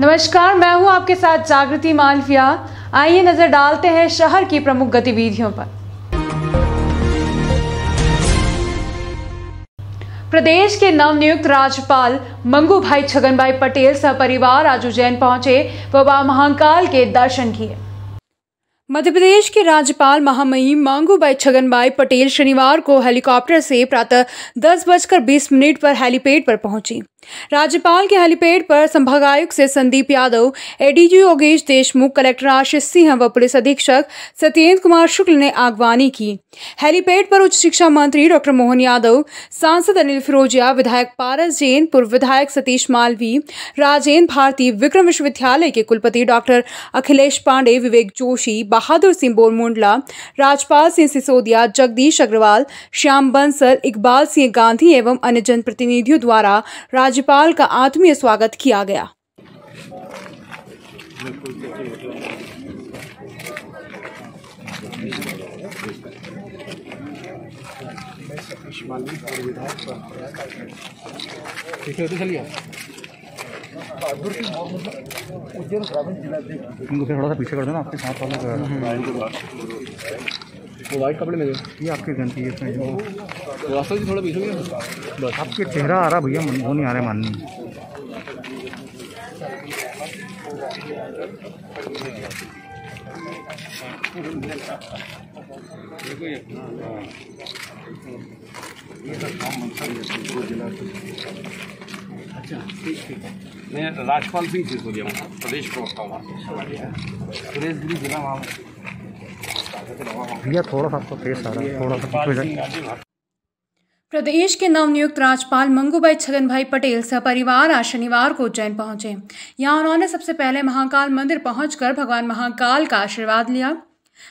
नमस्कार, मैं हूँ आपके साथ जागृति मालविया। आइए नज़र डालते हैं शहर की प्रमुख गतिविधियों पर। प्रदेश के नवनियुक्त राज्यपाल मंगू भाई छगन भाई पटेल सपरिवार आज उज्जैन पहुँचे व महाकाल के दर्शन किए। मध्य प्रदेश के राज्यपाल महामहिम मांगूबाई छगनबाई पटेल शनिवार को हेलीकॉप्टर से प्रातः दस बजकर बीस मिनट पर हेलीपैड पर पहुँची। राज्यपाल के हेलीपैड पर संभागायुक्त से संदीप यादव, एडीजी योगेश देशमुख, कलेक्टर आशीष सिंह व पुलिस अधीक्षक सत्येंद्र कुमार शुक्ल ने आगवानी की। हेलीपैड पर उच्च शिक्षा मंत्री डॉक्टर मोहन यादव, सांसद अनिल फिरोजिया, विधायक पारस जैन, पूर्व विधायक सतीश मालवी, राजेंद्र भारती, विक्रम विश्वविद्यालय के कुलपति डॉक्टर अखिलेश पांडे, विवेक जोशी बहादुर सिंह बोरमुंडला, राजपाल सिंह सिसोदिया, जगदीश अग्रवाल, श्याम बंसल, इकबाल सिंह गांधी एवं अन्य जनप्रतिनिधियों द्वारा राज्यपाल का आत्मीय स्वागत किया गया। इनको फिर थोड़ा सा पीछे कर दो ना आपके साथ वाला कर वो वाइट कपड़े में ये आपकी गलती है इसमें रास्ता से थोड़ा पीछे हो। गया बस। आपके चेहरा आ रहा भैया वो नहीं आ रहा माननी। मैं राजपाल सिंह सिसोदिया हूँ प्रदेश प्रवक्ता हूँ। सुरेश गिरी जिला वहाँ भैया थोड़ा सा आपको फेस आ रहा है थोड़ा सा प्रदेश के नवनियुक्त राज्यपाल मंगूभाई छगन भाई पटेल सपरिवार आज शनिवार को उज्जैन पहुँचे। यहाँ उन्होंने सबसे पहले महाकाल मंदिर पहुंचकर भगवान महाकाल का आशीर्वाद लिया।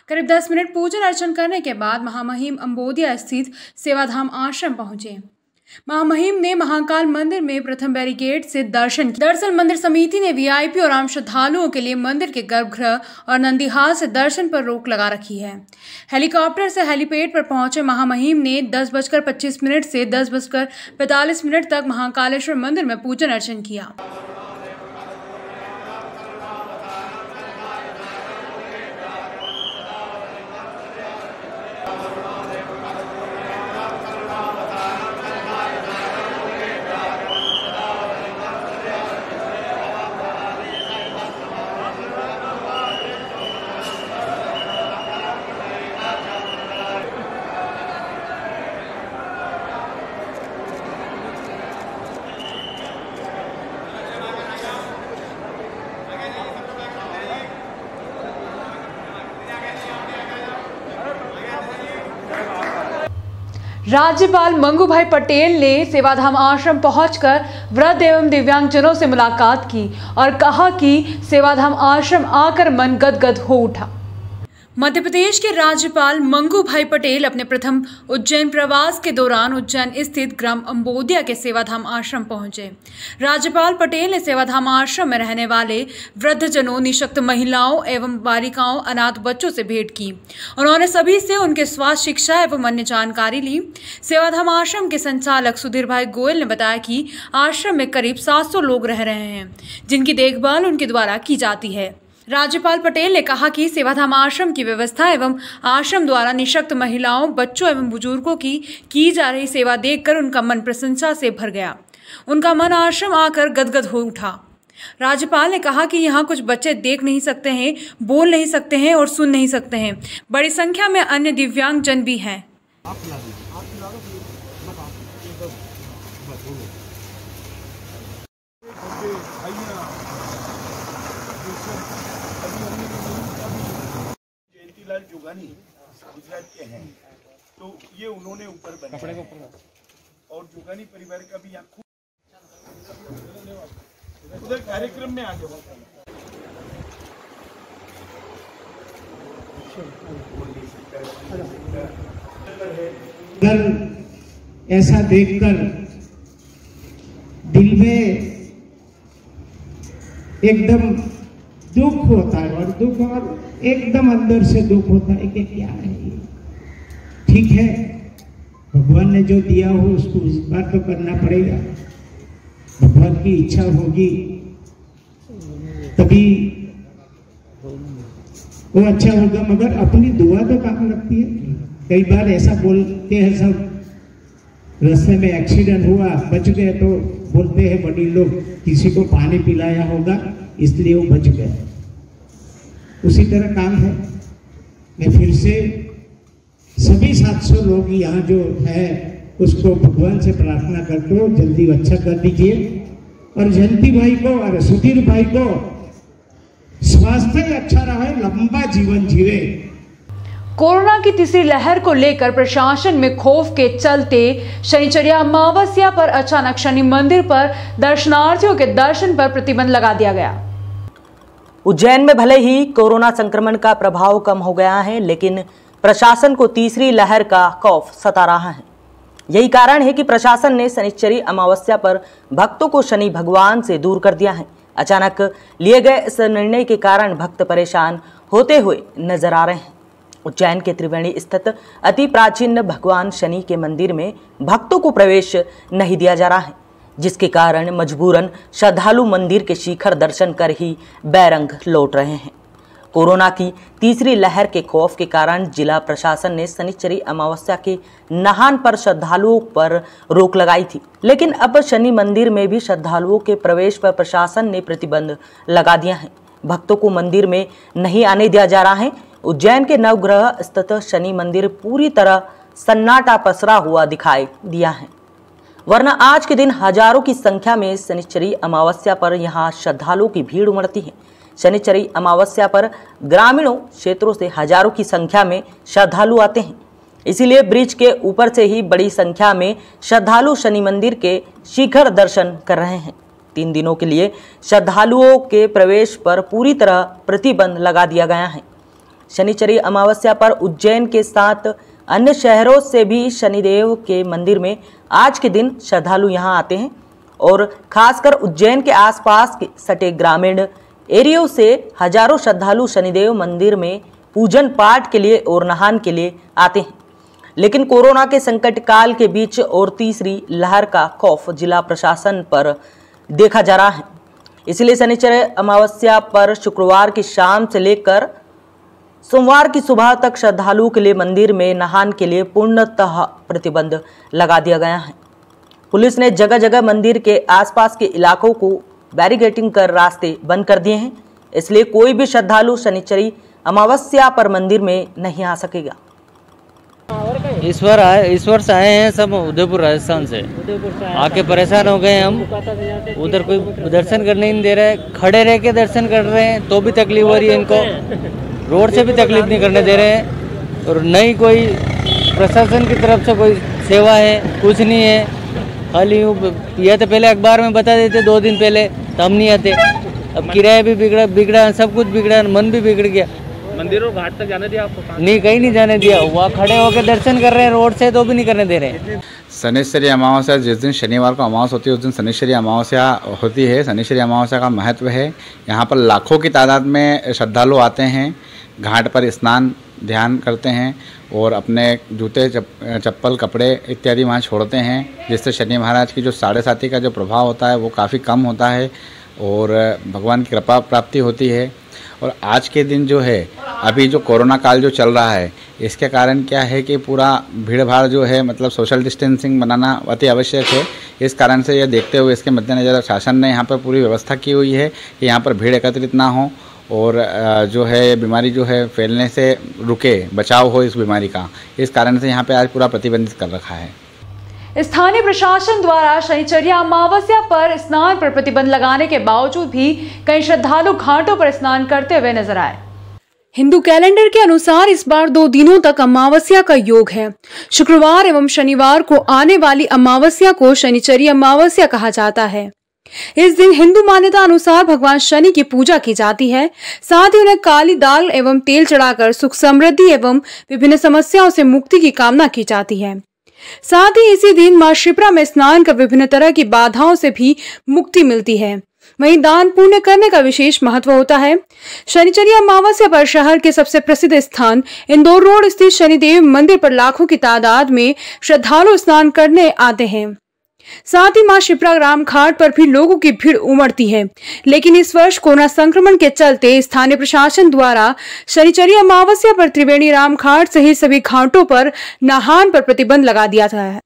करीब 10 मिनट पूजन अर्चन करने के बाद महामहिम अंबोदिया स्थित सेवाधाम आश्रम पहुँचे। महामहिम ने महाकाल मंदिर में प्रथम बैरिकेड से दर्शन किया। दरअसल मंदिर समिति ने वीआईपी और आम श्रद्धालुओं के लिए मंदिर के गर्भगृह और नंदीहाल से दर्शन पर रोक लगा रखी है। हेलीकॉप्टर से हेलीपैड पर पहुँचे महामहिम ने दस बजकर पच्चीस मिनट से दस बजकर पैंतालीस मिनट तक महाकालेश्वर मंदिर में पूजन अर्चन किया। राज्यपाल मंगूभाई पटेल ने सेवाधाम आश्रम पहुंचकर वृद्ध एवं दिव्यांगजनों से मुलाकात की और कहा कि सेवाधाम आश्रम आकर मन गदगद हो उठा। मध्य प्रदेश के राज्यपाल मंगू भाई पटेल अपने प्रथम उज्जैन प्रवास के दौरान उज्जैन स्थित ग्राम अम्बोदिया के सेवाधाम आश्रम पहुँचे। राज्यपाल पटेल ने सेवाधाम आश्रम में रहने वाले वृद्धजनों, निशक्त महिलाओं एवं बालिकाओं, अनाथ बच्चों से भेंट की। उन्होंने सभी से उनके स्वास्थ्य, शिक्षा एवं अन्य जानकारी ली। सेवाधाम आश्रम के संचालक सुधीर भाई गोयल ने बताया कि आश्रम में करीब 700 लोग रह रहे हैं, जिनकी देखभाल उनके द्वारा की जाती है। राज्यपाल पटेल ने कहा कि सेवाधाम आश्रम की व्यवस्था एवं आश्रम द्वारा निशक्त महिलाओं, बच्चों एवं बुज़ुर्गों की की जा रही सेवा देखकर उनका मन प्रशंसा से भर गया। उनका मन आश्रम आकर गदगद हो उठा। राज्यपाल ने कहा कि यहाँ कुछ बच्चे देख नहीं सकते हैं, बोल नहीं सकते हैं और सुन नहीं सकते हैं। बड़ी संख्या में अन्य दिव्यांग जन भी हैं। जयंतीलाल जोगानी गुजरात के हैं तो ये उन्होंने ऊपर बनाया है। और जोगानी परिवार का भी यहाँ खूब उधर कार्यक्रम में आ जाओ अगर ऐसा देखकर दिल में एकदम दुख होता है और दुख और एकदम अंदर से दुख होता है कि क्या है ये? ठीक है? भगवान ने जो दिया हो, उसको इस बार तो करना पड़ेगा। भगवान की इच्छा होगी। तभी वो अच्छा होगा, मगर अपनी दुआ तो काम लगती है। कई बार ऐसा बोलते हैं सब, रास्ते में एक्सीडेंट हुआ, बच गए तो बोलते हैं, बड़ी लोग, किसी को पानी पिलाया होगा। इसलिए वो बच गए। उसी तरह काम है। मैं फिर से सभी 700 लोग यहाँ जो है, उसको भगवान से प्रार्थना करते हो, जल्दी अच्छा कर दीजिए। और जयंती भाई को और सुधीर भाई को स्वास्थ्य अच्छा रहे, लंबा जीवन जीवे। कोरोना की तीसरी लहर को लेकर प्रशासन में खौफ के चलते शनिचर्या अमावस्या पर अचानक शनि मंदिर पर दर्शनार्थियों के दर्शन पर प्रतिबंध लगा दिया गया। उज्जैन में भले ही कोरोना संक्रमण का प्रभाव कम हो गया है, लेकिन प्रशासन को तीसरी लहर का खौफ सता रहा है। यही कारण है कि प्रशासन ने शनिश्चरी अमावस्या पर भक्तों को शनि भगवान से दूर कर दिया है। अचानक लिए गए इस निर्णय के कारण भक्त परेशान होते हुए नज़र आ रहे हैं। उज्जैन के त्रिवेणी स्थित अति प्राचीन भगवान शनि के मंदिर में भक्तों को प्रवेश नहीं दिया जा रहा है, जिसके कारण मजबूरन श्रद्धालु मंदिर के शिखर दर्शन कर ही बैरंग लौट रहे हैं। कोरोना की तीसरी लहर के खौफ के कारण जिला प्रशासन ने शनिचरी अमावस्या के नहान पर श्रद्धालुओं पर रोक लगाई थी, लेकिन अब शनि मंदिर में भी श्रद्धालुओं के प्रवेश पर प्रशासन ने प्रतिबंध लगा दिया है। भक्तों को मंदिर में नहीं आने दिया जा रहा है उज्जैन के नवग्रह स्थित शनि मंदिर पूरी तरह सन्नाटा पसरा हुआ दिखाई दिया है। वरना आज के दिन हज़ारों की संख्या में शनिचरी अमावस्या पर यहाँ श्रद्धालुओं की भीड़ उमड़ती है। शनिचरी अमावस्या पर ग्रामीणों क्षेत्रों से हज़ारों की संख्या में श्रद्धालु आते हैं। इसीलिए ब्रिज के ऊपर से ही बड़ी संख्या में श्रद्धालु शनि मंदिर के शिखर दर्शन कर रहे हैं। तीन दिनों के लिए श्रद्धालुओं के प्रवेश पर पूरी तरह प्रतिबंध लगा दिया गया है। शनिचरी अमावस्या पर उज्जैन के साथ अन्य शहरों से भी शनिदेव के मंदिर में आज के दिन श्रद्धालु यहाँ आते हैं और खासकर उज्जैन के आसपास के सटे ग्रामीण एरियो से हज़ारों श्रद्धालु शनिदेव मंदिर में पूजन पाठ के लिए और नहान के लिए आते हैं। लेकिन कोरोना के संकट काल के बीच और तीसरी लहर का खौफ जिला प्रशासन पर देखा जा रहा है। इसलिए शनिचर अमावस्या पर शुक्रवार की शाम से लेकर सोमवार की सुबह तक श्रद्धालुओं के लिए मंदिर में नहान के लिए पूर्णतः प्रतिबंध लगा दिया गया है। पुलिस ने जगह जगह मंदिर के आसपास के इलाकों को बैरिगेटिंग कर रास्ते बंद कर दिए हैं। इसलिए कोई भी श्रद्धालु शनिचरी अमावस्या पर मंदिर में नहीं आ सकेगा। इस बार आए इस वर्ष आए हैं सब उदयपुर राजस्थान से। आके परेशान हो गए हम। उधर कोई दर्शन करने नहीं दे रहे खड़े रह के दर्शन कर रहे हैं तो भी तकलीफ़ हो रही है इनको। रोड से भी तकलीफ़ नहीं करने दे रहे हैं। और नहीं कोई प्रशासन की तरफ़ से कोई सेवा है कुछ नहीं है। खाली यह तो पहले अखबार में बता देते दो दिन पहले तो हम नहीं आते। अब किराया भी बिगड़ा बिगड़ा सब कुछ बिगड़ा मन भी बिगड़ गया। मंदिर और घाट तक जाने दिया आपको नहीं कहीं नहीं जाने दिया। वहाँ खड़े होकर दर्शन कर रहे हैं रोड से तो भी नहीं करने दे रहे शनिश्चरी अमावस्या जिस दिन शनिवार को अमावस्या होती है उस दिन शनिश्चरी अमावस्या होती है। शनिश्चरी अमावस्या का महत्व है यहाँ पर लाखों की तादाद में श्रद्धालु आते हैं। घाट पर स्नान ध्यान करते हैं और अपने जूते चप, चप्पल कपड़े इत्यादि वहाँ छोड़ते हैं जिससे शनि महाराज की जो साढ़े साथी का जो प्रभाव होता है वो काफ़ी कम होता है और भगवान की कृपा प्राप्ति होती है। और आज के दिन जो है अभी जो कोरोना काल जो चल रहा है इसके कारण क्या है कि पूरा भीड़ भाड़ जो है मतलब सोशल डिस्टेंसिंग बनाना अति आवश्यक है। इस कारण से यह देखते हुए इसके मद्देनज़र शासन ने यहाँ पर पूरी व्यवस्था की हुई है कि यहाँ पर भीड़ एकत्रित ना हो और जो है बीमारी जो है, फैलने से रुके, बचाव हो इस बीमारी का। इस कारण से यहाँ पे आज पूरा प्रतिबंधित कर रखा है। स्थानीय प्रशासन द्वारा शनिचर्या अमावस्या पर स्नान पर प्रतिबंध लगाने के बावजूद भी कई श्रद्धालु घाटों पर स्नान करते हुए नज़र आए। हिंदू कैलेंडर के अनुसार इस बार दो दिनों तक अमावस्या का योग है। शुक्रवार एवं शनिवार को आने वाली अमावस्या को शनिचरी अमावस्या कहा जाता है। इस दिन हिंदू मान्यता अनुसार भगवान शनि की पूजा की जाती है। साथ ही उन्हें काली दाल एवं तेल चढ़ाकर सुख समृद्धि एवं विभिन्न समस्याओं से मुक्ति की कामना की जाती है। साथ ही इसी दिन माँ शिप्रा में स्नान कर विभिन्न तरह की बाधाओं से भी मुक्ति मिलती है। वहीं दान पुण्य करने का विशेष महत्व होता है। शनिचरी अमावस्या पर शहर के सबसे प्रसिद्ध स्थान इंदौर रोड स्थित शनिदेव मंदिर पर लाखों की तादाद में श्रद्धालु स्नान करने आते हैं। साथ ही माँ शिप्रा ग्राम घाट पर भी लोगों की भीड़ उमड़ती है। लेकिन इस वर्ष कोरोना संक्रमण के चलते स्थानीय प्रशासन द्वारा शनिचरी अमावस्या पर त्रिवेणी राम घाट सहित सभी घाटों पर नहान पर प्रतिबंध लगा दिया है।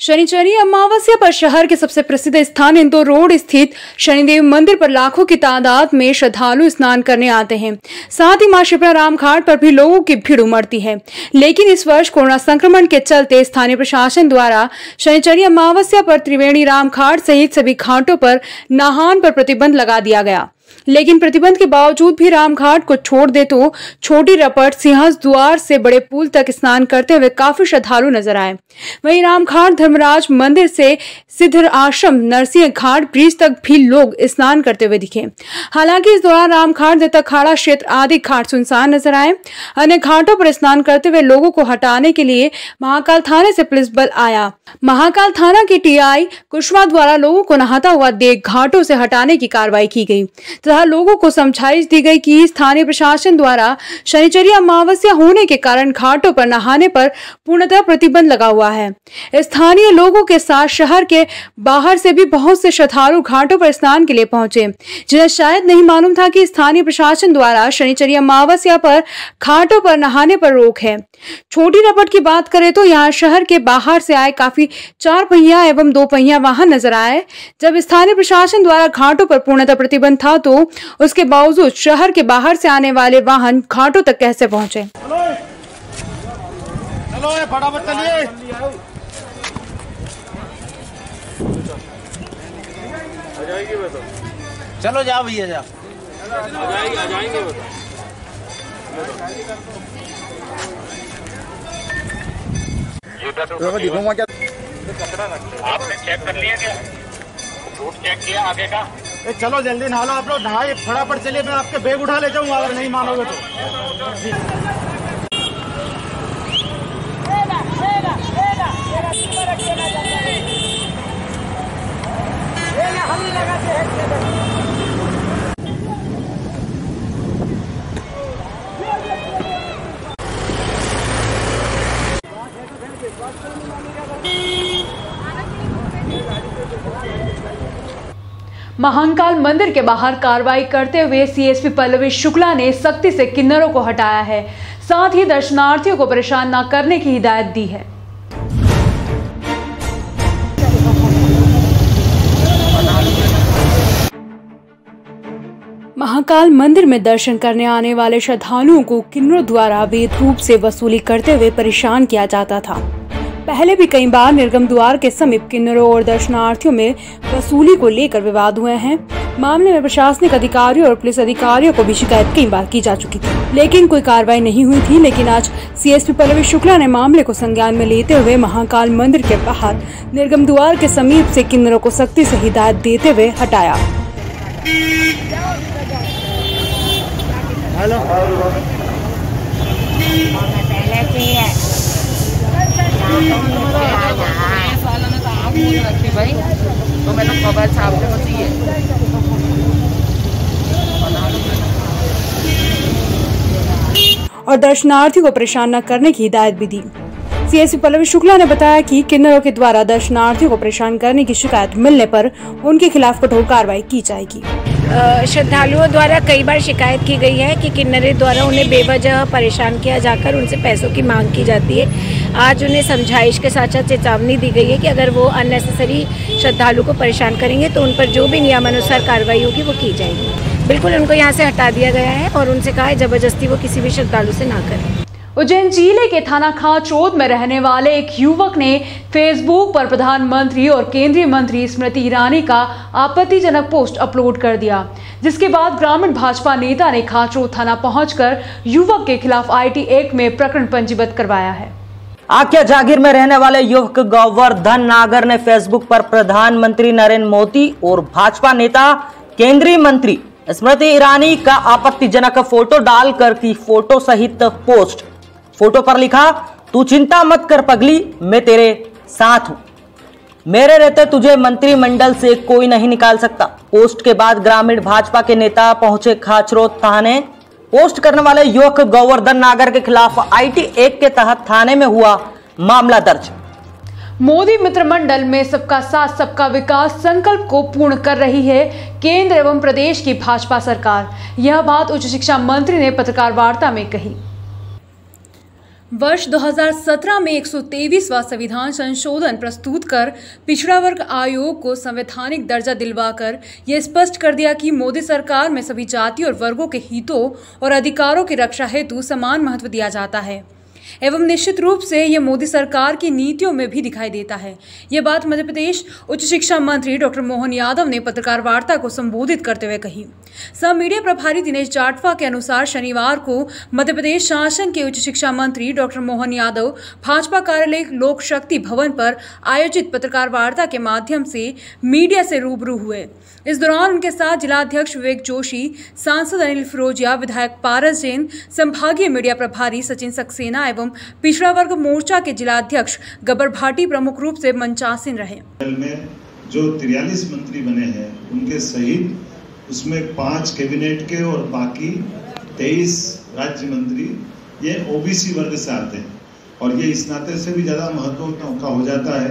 शनिचरी अमावस्या पर शहर के सबसे प्रसिद्ध स्थान इंदौर रोड स्थित शनिदेव मंदिर पर लाखों की तादाद में श्रद्धालु स्नान करने आते हैं। साथ ही माँ शिप्रा राम घाट पर भी लोगों की भीड़ उमड़ती है। लेकिन इस वर्ष कोरोना संक्रमण के चलते स्थानीय प्रशासन द्वारा शनिचरी अमावस्या पर त्रिवेणी राम घाट सहित सभी घाटों पर नहान पर प्रतिबंध लगा दिया गया। लेकिन प्रतिबंध के बावजूद भी रामघाट को छोड़ दे तो छोटी रपट सिंहस द्वार से बड़े पुल तक स्नान करते हुए काफ़ी श्रद्धालु नज़र आए। वहीं रामघाट धर्मराज मंदिर से सिद्ध आश्रम, नरसिंह घाट ब्रिज तक भी लोग स्नान करते हुए दिखे। हालाँकि इस दौरान रामघाट, दत्ताखाड़ा क्षेत्र आदि घाट सुनसान नज़र आए। अन्य घाटों पर स्नान करते हुए लोगों को हटाने के लिए महाकाल थाने से पुलिस बल आया। महाकाल थाना के टीआई कुशवा द्वारा लोगों को नहाता हुआ देख घाटों से हटाने की कार्रवाई की गई। तथा लोगों को समझाइश दी गई कि स्थानीय प्रशासन द्वारा शनिचरी अमावस्या होने के कारण घाटों पर नहाने पर पूर्णतः प्रतिबंध लगा हुआ है। स्थानीय लोगों के साथ शहर के बाहर से भी बहुत से श्रद्धालु घाटों पर स्नान के लिए पहुँचे, जिन्हें शायद नहीं मालूम था कि स्थानीय प्रशासन द्वारा शनिचरी अमावस्या पर घाटों पर नहाने पर रोक है। छोटी रपट की बात करें तो यहाँ शहर के बाहर से आए काफ़ी चार पहिया एवं दो पहिया वाहन नज़र आए। जब स्थानीय प्रशासन द्वारा घाटों पर पूर्णतः प्रतिबंध था तो उसके बावजूद शहर के बाहर से आने वाले वाहन घाटों तक कैसे पहुँचे? चलो ये फटाफट चलिए। चलो जाओ भैया जाओ। दिखूँगा क्या? आपने चेक कर लिया क्या? रूट चेक किया आगे का? ए, चलो जल्दी नहा लो आप लोग नहाए फटाफट चलिए मैं आपके बैग उठा ले जाऊँगा अगर नहीं मानोगे तो। महाकाल मंदिर के बाहर कार्रवाई करते हुए सीएसपी पल्लवी शुक्ला ने सख्ती से किन्नरों को हटाया है। साथ ही दर्शनार्थियों को परेशान न करने की हिदायत दी है। महाकाल मंदिर में दर्शन करने आने वाले श्रद्धालुओं को किन्नरों द्वारा वेद रूप से वसूली करते हुए परेशान किया जाता था। पहले भी कई बार निर्गम द्वार के समीप किन्नरों और दर्शनार्थियों में वसूली को लेकर विवाद हुए हैं। मामले में प्रशासनिक अधिकारियों और पुलिस अधिकारियों को भी शिकायत कई बार की जा चुकी थी। लेकिन कोई कार्रवाई नहीं हुई थी, लेकिन आज सीएसपी पल्लवी शुक्ला ने मामले को संज्ञान में लेते हुए महाकाल मंदिर के बाहर निर्गम द्वार के समीप से किन्नरों को सख्ती से हिदायत देते हुए हटाया। तो मैं तो खबर छापने को चाहिए और दर्शनार्थी को परेशान न करने की हिदायत भी दी। सीएसपी पल्लवी शुक्ला ने बताया कि किन्नरों के द्वारा दर्शनार्थियों को परेशान करने की शिकायत मिलने पर उनके खिलाफ कठोर कार्रवाई की जाएगी। श्रद्धालुओं द्वारा कई बार शिकायत की गई है कि किन्नरे द्वारा उन्हें बेवजह परेशान किया जाकर उनसे पैसों की मांग की जाती है। आज उन्हें समझाइश के साथ साथ चेतावनी दी गई है कि अगर वो अननेसेसरी श्रद्धालु को परेशान करेंगे तो उन पर जो भी नियमानुसार कार्रवाई होगी वो की जाएगी। बिल्कुल उनको यहाँ से हटा दिया गया है और उनसे कहा है, ज़बरदस्ती वो किसी भी श्रद्धालु से ना करें। उज्जैन ज़िले के थाना खाचोद में रहने वाले एक युवक ने फेसबुक पर प्रधानमंत्री और केंद्रीय मंत्री स्मृति ईरानी का आपत्तिजनक पोस्ट अपलोड कर दिया, जिसके बाद ग्रामीण भाजपा नेता ने खाचोद थाना पहुंचकर युवक के खिलाफ आईटी एक्ट में प्रकरण पंजीबद्ध करवाया है। आख्या जागीर में रहने वाले युवक गोवर्धन नागर ने फेसबुक पर प्रधानमंत्री नरेंद्र मोदी और भाजपा नेता, केंद्रीय मंत्री स्मृति ईरानी का आपत्तिजनक फ़ोटो डालकर की फ़ोटो सहित पोस्ट। फ़ोटो पर लिखा, तू चिंता मत कर पगली, मैं तेरे साथ हूँ। मेरे रहते तुझे मंत्रिमंडल से कोई नहीं निकाल सकता। पोस्ट के बाद ग्रामीण भाजपा के नेता पहुँचे खाचरोद थाने। पोस्ट करने वाले युवक गोवर्धन नागर के खिलाफ आईटी एक्ट के तहत थाने में हुआ मामला दर्ज। मोदी मित्र मंडल में सबका साथ, सबका विकास संकल्प को पूर्ण कर रही है केंद्र एवं प्रदेश की भाजपा सरकार। यह बात उच्च शिक्षा मंत्री ने पत्रकार वार्ता में कही। वर्ष 2017 में 123वां संविधान संशोधन प्रस्तुत कर पिछड़ा वर्ग आयोग को संवैधानिक दर्जा दिलवाकर यह स्पष्ट कर दिया कि मोदी सरकार में सभी जाति और वर्गों के हितों और अधिकारों की रक्षा हेतु समान महत्व दिया जाता है। एवं निश्चित रूप से यह मोदी सरकार की नीतियों में भी दिखाई देता है। ये बात मध्य प्रदेश उच्च शिक्षा मंत्री डॉक्टर मोहन यादव ने पत्रकार वार्ता को संबोधित करते हुए कही। सब मीडिया प्रभारी दिनेश जाटवा के अनुसार शनिवार को मध्य प्रदेश शासन के उच्च शिक्षा मंत्री डॉक्टर मोहन यादव भाजपा कार्यालय लोक शक्ति भवन पर आयोजित पत्रकार वार्ता के माध्यम से मीडिया से रूबरू हुए। इस दौरान उनके साथ जिलाध्यक्ष विवेक जोशी, सांसद अनिल फिरोजिया, विधायक पारस जैन, संभागीय मीडिया प्रभारी सचिन सक्सेना एवं पिछड़ा वर्ग मोर्चा के जिलाध्यक्ष गबर भाटी प्रमुख रूप से मंचासीन रहे। जो तिरयालीस मंत्री बने हैं, उनके सहित उसमें पाँच कैबिनेट के और बाकी तेईस राज्य मंत्री, ये ओबीसी वर्ग से आते हैं। और ये इस नाते से भी ज़्यादा महत्व का हो जाता है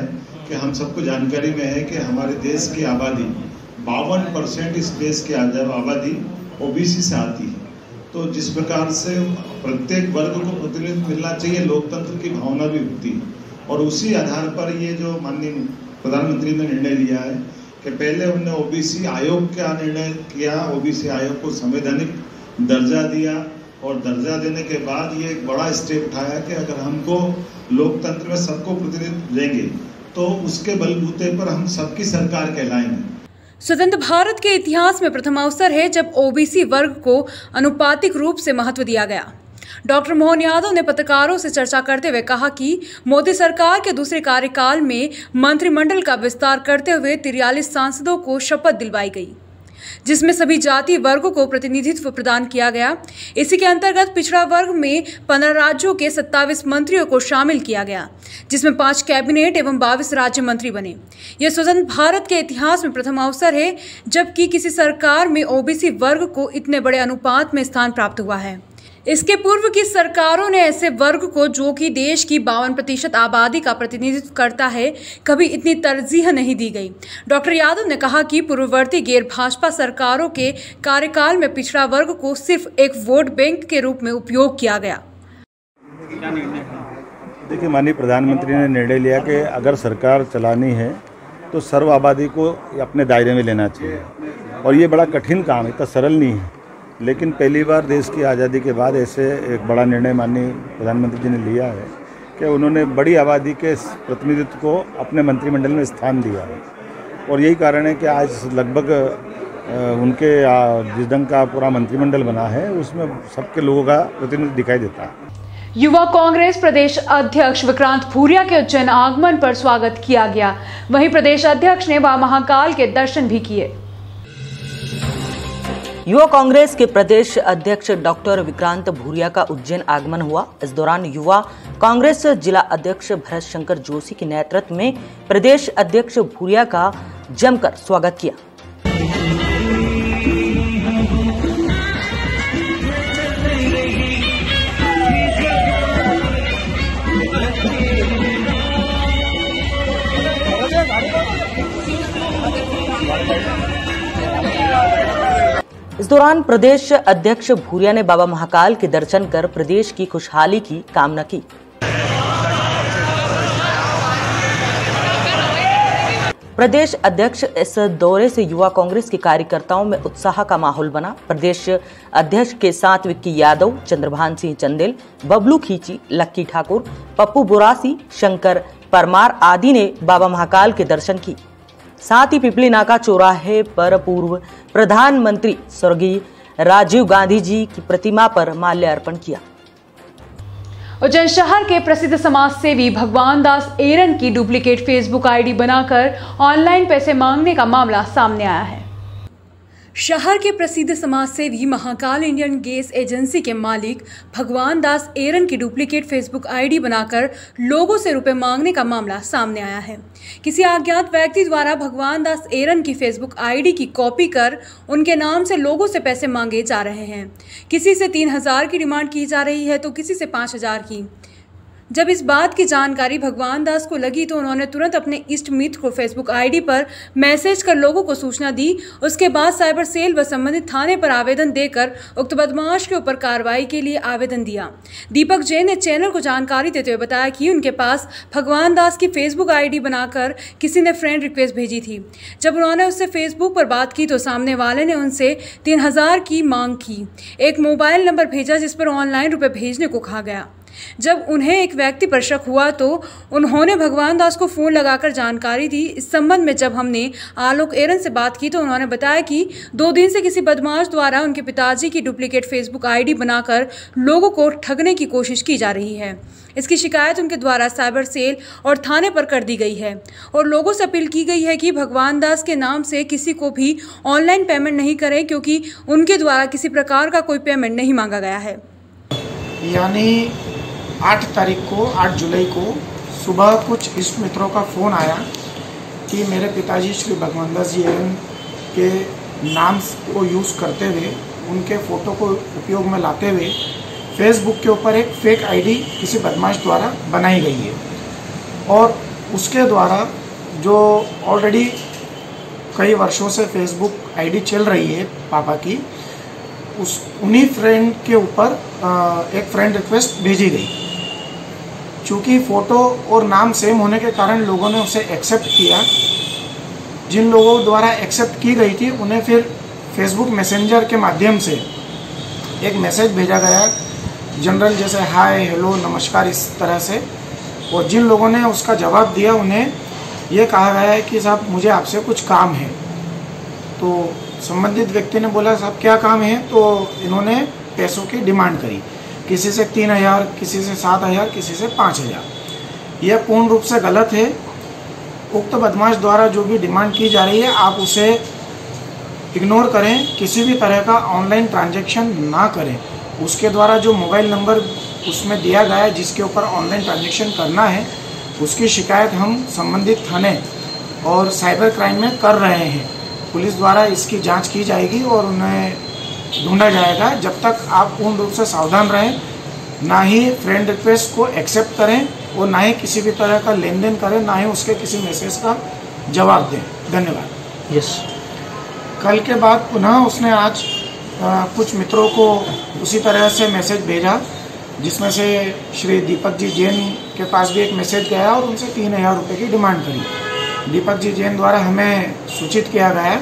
कि हम सबको जानकारी में है कि हमारे देश की आबादी बावन परसेंट इस देश की आबादी ओबीसी से आती है। तो जिस प्रकार से प्रत्येक वर्ग को प्रतिनिधित्व मिलना चाहिए, लोकतंत्र की भावना भी होती है। और उसी आधार पर ये जो माननीय प्रधानमंत्री ने निर्णय लिया है कि पहले उन्होंने ओबीसी आयोग का निर्णय किया, ओबीसी आयोग को संवैधानिक दर्जा दिया और दर्जा देने के बाद ये एक बड़ा स्टेप उठाया कि अगर हमको लोकतंत्र में सबको प्रतिनिधित्व देंगे तो उसके बलबूते पर हम सबकी सरकार कहलाएँगे। स्वतंत्र भारत के इतिहास में प्रथम अवसर है जब ओबीसी वर्ग को अनुपातिक रूप से महत्व दिया गया। डॉक्टर मोहन यादव ने पत्रकारों से चर्चा करते हुए कहा कि मोदी सरकार के दूसरे कार्यकाल में मंत्रिमंडल का विस्तार करते हुए तिरयालीस सांसदों को शपथ दिलवाई गई। जिसमें सभी जाति वर्गों को प्रतिनिधित्व प्रदान किया गया। इसी के अंतर्गत पिछड़ा वर्ग में पंद्रह राज्यों के सत्तावीस मंत्रियों को शामिल किया गया, जिसमें पाँच कैबिनेट एवं बाईस राज्य मंत्री बने। यह स्वतंत्र भारत के इतिहास में प्रथम अवसर है, जबकि किसी सरकार में ओबीसी वर्ग को इतने बड़े अनुपात में स्थान प्राप्त हुआ है। इसके पूर्व की सरकारों ने ऐसे वर्ग को, जो कि देश की बावन प्रतिशत आबादी का प्रतिनिधित्व करता है, कभी इतनी तरजीह नहीं दी गई। डॉक्टर यादव ने कहा कि पूर्ववर्ती गैर भाजपा सरकारों के कार्यकाल में पिछड़ा वर्ग को सिर्फ़ एक वोट बैंक के रूप में उपयोग किया गया। देखिए, माननीय प्रधानमंत्री ने निर्णय लिया कि अगर सरकार चलानी है तो सर्व आबादी को अपने दायरे में लेना चाहिए। और ये बड़ा कठिन काम है, इतना सरल नहीं है। लेकिन पहली बार देश की आज़ादी के बाद ऐसे एक बड़ा निर्णय माननीय प्रधानमंत्री जी ने लिया है कि उन्होंने बड़ी आबादी के प्रतिनिधित्व को अपने मंत्रिमंडल में स्थान दिया है। और यही कारण है कि आज लगभग उनके जिस ढंग का पूरा मंत्रिमंडल बना है, उसमें सबके लोगों का प्रतिनिधित्व दिखाई देता है। युवा कांग्रेस प्रदेश अध्यक्ष विक्रांत भूरिया के उज्जैन आगमन पर स्वागत किया गया। वहीं प्रदेश अध्यक्ष ने वहाँ महाकाल के दर्शन भी किए। युवा कांग्रेस के प्रदेश अध्यक्ष डॉक्टर विक्रांत भूरिया का उज्जैन आगमन हुआ। इस दौरान युवा कांग्रेस जिला अध्यक्ष भरत शंकर जोशी के नेतृत्व में प्रदेश अध्यक्ष भूरिया का जमकर स्वागत किया। इस दौरान प्रदेश अध्यक्ष भूरिया ने बाबा महाकाल के दर्शन कर प्रदेश की खुशहाली की कामना की। प्रदेश अध्यक्ष इस दौरे से युवा कांग्रेस के कार्यकर्ताओं में उत्साह का माहौल बना। प्रदेश अध्यक्ष के साथ विक्की यादव, चंद्रभान सिंह चंदेल, बबलू खींची, लक्की ठाकुर, पप्पू बुरासी, शंकर परमार आदि ने बाबा महाकाल के दर्शन की साथ ही पिपली नाका चौराहे पर पूर्व प्रधानमंत्री स्वर्गीय राजीव गांधी जी की प्रतिमा पर माल्यार्पण किया। उज्जैन शहर के प्रसिद्ध समाज सेवी भगवान दास एरन की डुप्लीकेट फेसबुक आईडी बनाकर ऑनलाइन पैसे मांगने का मामला सामने आया है। शहर के प्रसिद्ध समाजसेवी महाकाल इंडियन गैस एजेंसी के मालिक भगवान दास एरन की डुप्लीकेट फेसबुक आईडी बनाकर लोगों से रुपए मांगने का मामला सामने आया है। किसी अज्ञात व्यक्ति द्वारा भगवान दास एरन की फेसबुक आईडी की कॉपी कर उनके नाम से लोगों से पैसे मांगे जा रहे हैं। किसी से तीन हज़ार की डिमांड की जा रही है तो किसी से पाँच हज़ार की। जब इस बात की जानकारी भगवान दास को लगी तो उन्होंने तुरंत अपने इष्ट मित्र को फेसबुक आईडी पर मैसेज कर लोगों को सूचना दी। उसके बाद साइबर सेल व संबंधित थाने पर आवेदन देकर उक्त बदमाश के ऊपर कार्रवाई के लिए आवेदन दिया। दीपक जैन ने चैनल को जानकारी देते हुए बताया कि उनके पास भगवान दास की फेसबुक आईडी बनाकर किसी ने फ्रेंड रिक्वेस्ट भेजी थी। जब उन्होंने उससे फेसबुक पर बात की तो सामने वाले ने उनसे तीन हज़ार की मांग की। एक मोबाइल नंबर भेजा जिस पर ऑनलाइन रुपये भेजने को कहा गया। जब उन्हें एक व्यक्ति पर शक हुआ तो उन्होंने भगवान दास को फ़ोन लगाकर जानकारी दी। इस संबंध में जब हमने आलोक एरन से बात की तो उन्होंने बताया कि दो दिन से किसी बदमाश द्वारा उनके पिताजी की डुप्लीकेट फेसबुक आईडी बनाकर लोगों को ठगने की कोशिश की जा रही है। इसकी शिकायत उनके द्वारा साइबर सेल और थाने पर कर दी गई है और लोगों से अपील की गई है कि भगवान दास के नाम से किसी को भी ऑनलाइन पेमेंट नहीं करें क्योंकि उनके द्वारा किसी प्रकार का कोई पेमेंट नहीं मांगा गया है। यानी आठ तारीख को, आठ जुलाई को सुबह कुछ इष्ट मित्रों का फ़ोन आया कि मेरे पिताजी श्री भगवान दास जी एवं के नाम को यूज़ करते हुए, उनके फ़ोटो को उपयोग में लाते हुए फेसबुक के ऊपर एक फेक आईडी किसी बदमाश द्वारा बनाई गई है। और उसके द्वारा जो ऑलरेडी कई वर्षों से फेसबुक आईडी चल रही है पापा की, उस उन्हीं फ्रेंड के ऊपर एक फ्रेंड रिक्वेस्ट भेजी गई। चूँकि फ़ोटो और नाम सेम होने के कारण लोगों ने उसे एक्सेप्ट किया। जिन लोगों द्वारा एक्सेप्ट की गई थी, उन्हें फिर फेसबुक मैसेंजर के माध्यम से एक मैसेज भेजा गया। जनरल जैसे हाय हेलो नमस्कार, इस तरह से। और जिन लोगों ने उसका जवाब दिया, उन्हें ये कहा गया है कि, साहब, मुझे आपसे कुछ काम है। तो संबंधित व्यक्ति ने बोला, साहब, क्या काम है? तो इन्होंने पैसों की डिमांड करी। किसी से तीन हज़ार, किसी से सात हज़ार, किसी से पाँच हज़ार। यह पूर्ण रूप से गलत है। उक्त बदमाश द्वारा जो भी डिमांड की जा रही है, आप उसे इग्नोर करें, किसी भी तरह का ऑनलाइन ट्रांजैक्शन ना करें। उसके द्वारा जो मोबाइल नंबर उसमें दिया गया है, जिसके ऊपर ऑनलाइन ट्रांजेक्शन करना है, उसकी शिकायत हम संबंधित थाने और साइबर क्राइम में कर रहे हैं। पुलिस द्वारा इसकी जाँच की जाएगी और उन्हें ढूंढा जाएगा। जब तक आप पूर्ण रूप से सावधान रहें ना ही फ्रेंड रिक्वेस्ट को एक्सेप्ट करें और ना ही किसी भी तरह का लेन देन करें ना ही उसके किसी मैसेज का जवाब दें। धन्यवाद। यस कल के बाद पुनः उसने आज आ, कुछ मित्रों को उसी तरह से मैसेज भेजा जिसमें से श्री दीपक जी जैन के पास भी एक मैसेज गया और उनसे तीन हज़ार रुपये की डिमांड करी। दीपक जी जैन द्वारा हमें सूचित किया गया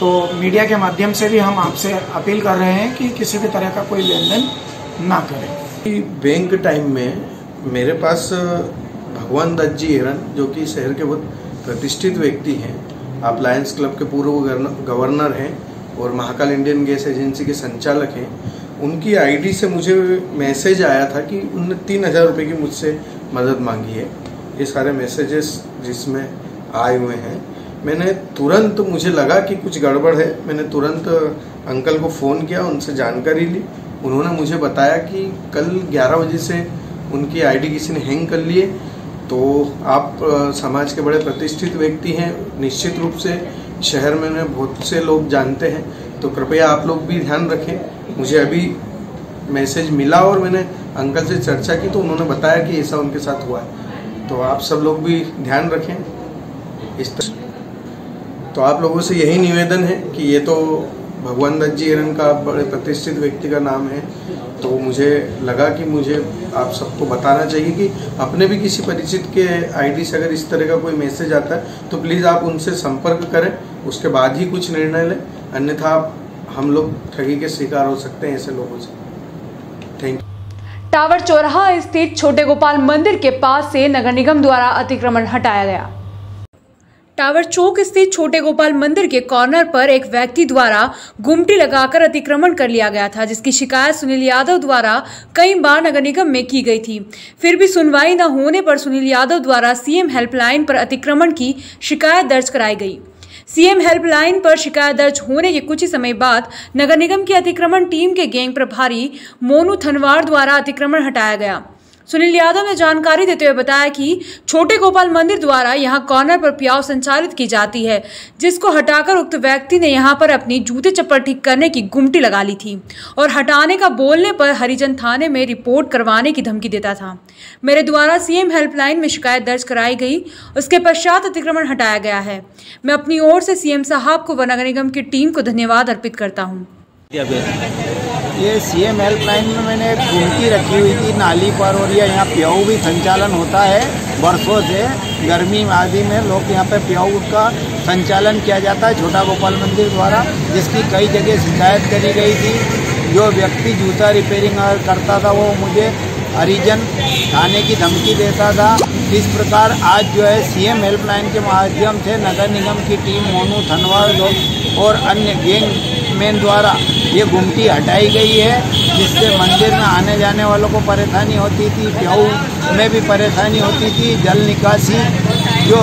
तो मीडिया के माध्यम से भी हम आपसे अपील कर रहे हैं कि किसी भी तरह का कोई लेन देन ना करें। बैंक टाइम में मेरे पास भगवान दत्त जी एरन जो कि शहर के बहुत प्रतिष्ठित व्यक्ति हैं, आप लायंस क्लब के पूर्व गवर्नर हैं और महाकाल इंडियन गैस एजेंसी के संचालक हैं, उनकी आईडी से मुझे मैसेज आया था कि उनने तीन हज़ार रुपये की मुझसे मदद मांगी है। ये सारे मैसेजेस जिसमें आए हुए हैं। मैंने तुरंत मुझे लगा कि कुछ गड़बड़ है। मैंने तुरंत अंकल को फ़ोन किया, उनसे जानकारी ली। उन्होंने मुझे बताया कि कल 11 बजे से उनकी आईडी किसी ने हैंग कर लिए तो आप समाज के बड़े प्रतिष्ठित व्यक्ति हैं। निश्चित रूप से शहर में बहुत से लोग जानते हैं। तो कृपया आप लोग भी ध्यान रखें। मुझे अभी मैसेज मिला और मैंने अंकल से चर्चा की तो उन्होंने बताया कि ऐसा उनके साथ हुआ है। तो आप सब लोग भी ध्यान रखें। इस तरह तो आप लोगों से यही निवेदन है कि ये तो भगवान दत्त जी हिरन का बड़े प्रतिष्ठित व्यक्ति का नाम है तो मुझे लगा कि मुझे आप सबको बताना चाहिए कि अपने भी किसी परिचित के आईडी से अगर इस तरह का कोई मैसेज आता है तो प्लीज़ आप उनसे संपर्क करें, उसके बाद ही कुछ निर्णय लें, अन्यथा आप, हम लोग ठगी के शिकार हो सकते हैं ऐसे लोगों से। थैंक यू टावर चौराहा स्थित छोटे गोपाल मंदिर के पास से नगर निगम द्वारा अतिक्रमण हटाया गया। टावर चौक स्थित छोटे गोपाल मंदिर के कॉर्नर पर एक व्यक्ति द्वारा गुमटी लगाकर अतिक्रमण कर लिया गया था, जिसकी शिकायत सुनील यादव द्वारा कई बार नगर निगम में की गई थी। फिर भी सुनवाई न होने पर सुनील यादव द्वारा सीएम हेल्पलाइन पर अतिक्रमण की शिकायत दर्ज कराई गई। सीएम हेल्पलाइन पर शिकायत दर्ज होने के कुछ ही समय बाद नगर निगम की अतिक्रमण टीम के गैंग प्रभारी मोनू थनवार द्वारा अतिक्रमण हटाया गया। सुनील यादव ने जानकारी देते हुए बताया कि छोटे गोपाल मंदिर द्वारा यहाँ कॉर्नर पर प्याव संचालित की जाती है, जिसको हटाकर उक्त व्यक्ति ने यहाँ पर अपनी जूते चप्पल ठीक करने की गुमटी लगा ली थी और हटाने का बोलने पर हरिजन थाने में रिपोर्ट करवाने की धमकी देता था। मेरे द्वारा सीएम हेल्पलाइन में शिकायत दर्ज कराई गई, उसके पश्चात अतिक्रमण हटाया गया है। मैं अपनी ओर से सीएम साहब को व नगर निगम की टीम को धन्यवाद अर्पित करता हूँ। ये सी एम हेल्पलाइन में मैंने एक गुमटी रखी हुई थी, नाली पर, और ये यहाँ प्याऊ भी संचालन होता है बरसों से, गर्मी आदि में लोग यहाँ पे प्याऊ का संचालन किया जाता है, छोटा गोपाल मंदिर द्वारा, जिसकी कई जगह शिकायत करी गई थी। जो व्यक्ति जूता रिपेयरिंग करता था, वो मुझे हरिजन थाने की धमकी देता था। इस प्रकार आज जो है सीएम हेल्पलाइन के माध्यम से नगर निगम की टीम, मोनू थनवार और अन्य गैंग मैन द्वारा ये गुमटी हटाई गई है जिससे मंदिर में आने जाने वालों को परेशानी होती थी प्याऊ में भी परेशानी होती थी। जल निकासी जो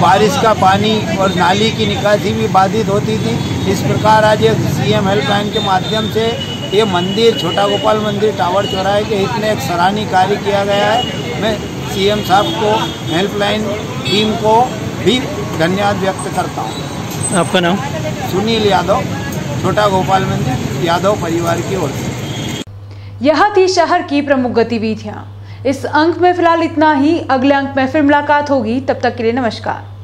बारिश का पानी और नाली की निकासी भी बाधित होती थी। इस प्रकार आज एक सीएम हेल्पलाइन के माध्यम से ये मंदिर छोटा गोपाल मंदिर टावर चौराहे के हित में एक सराहनीय कार्य किया गया है। मैं सीएम साहब को हेल्पलाइन टीम को भी धन्यवाद व्यक्त करता हूँ। आपका नाम? सुनील यादव। छोटा गोपाल मंदिर यादव परिवार की ओर से। यह थी शहर की प्रमुख गतिविधियाँ। इस अंक में फ़िलहाल इतना ही। अगले अंक में फिर मुलाकात होगी। तब तक के लिए नमस्कार।